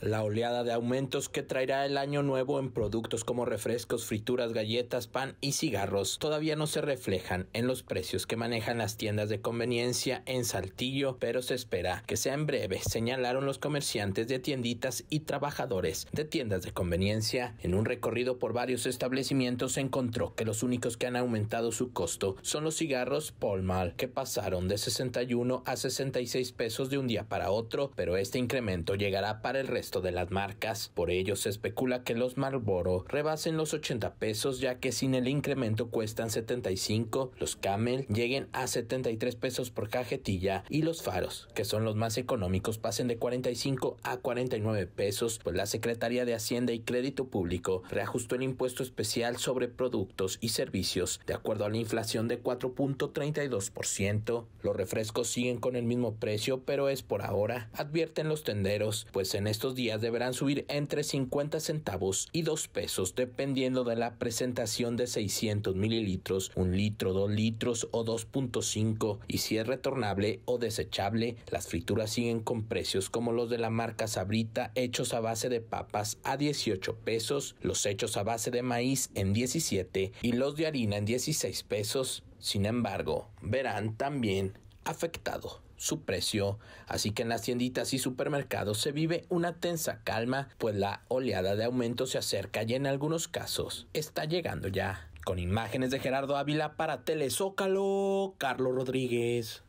La oleada de aumentos que traerá el año nuevo en productos como refrescos, frituras, galletas, pan y cigarros todavía no se reflejan en los precios que manejan las tiendas de conveniencia en Saltillo, pero se espera que sea en breve, señalaron los comerciantes de tienditas y trabajadores de tiendas de conveniencia. En un recorrido por varios establecimientos se encontró que los únicos que han aumentado su costo son los cigarros Polmal, que pasaron de 61 a 66 pesos de un día para otro, pero este incremento llegará para el resto de las marcas. Por ello se especula que los Marlboro rebasen los 80 pesos ya que sin el incremento cuestan 75, los Camel lleguen a 73 pesos por cajetilla y los faros, que son los más económicos, pasen de 45 a 49 pesos, pues la Secretaría de Hacienda y Crédito Público reajustó el impuesto especial sobre productos y servicios de acuerdo a la inflación de 4.32%. Los refrescos siguen con el mismo precio, pero es por ahora, advierten los tenderos, pues en estos deberán subir entre 50 centavos y 2 pesos dependiendo de la presentación de 600 mililitros, un litro, 2 litros o 2.5 y si es retornable o desechable. Las frituras siguen con precios como los de la marca Sabrita hechos a base de papas a 18 pesos, los hechos a base de maíz en 17 y los de harina en 16 pesos. Sin embargo, verán también afectado su precio, así que en las tienditas y supermercados se vive una tensa calma, pues la oleada de aumento se acerca y en algunos casos está llegando ya. Con imágenes de Gerardo Ávila para Telezócalo, Carlos Rodríguez.